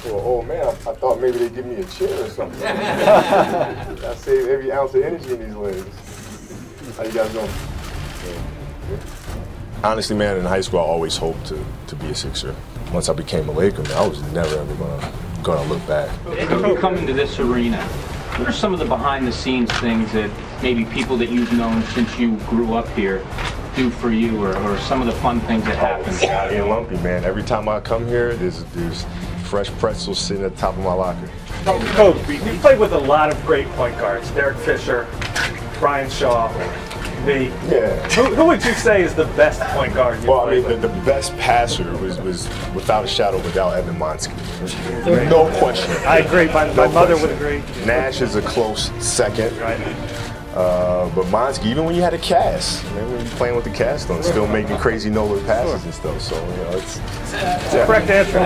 for an old man, I, I thought maybe they'd give me a chair or something. I save every ounce of energy in these legs. How you guys doing? Honestly, man, in high school, I always hoped to, to be a Sixer. Once I became a Laker, man, I was never ever gonna gonna look back. As you come into this arena, what are some of the behind-the-scenes things that maybe people that you've known since you grew up here do for you, or, or some of the fun things that oh, happen? Scotty and Lumpy, man. Every time I come here, there's there's fresh pretzels sitting at the top of my locker. Coach, you played with a lot of great point guards. Derek Fisher, Brian Shaw, me. Yeah. Who, who would you say is the best point guard you Well, I mean, the, with? the best passer was, was without a shadow without a Evan Monsky. No question. I agree. My, my mother question. would agree. Nash is a close second. Right. Uh, but Monsky, even when you had a cast, I mean, when you playing with the cast on, still making crazy no-look passes and stuff. So, you know, it's, Correct answer.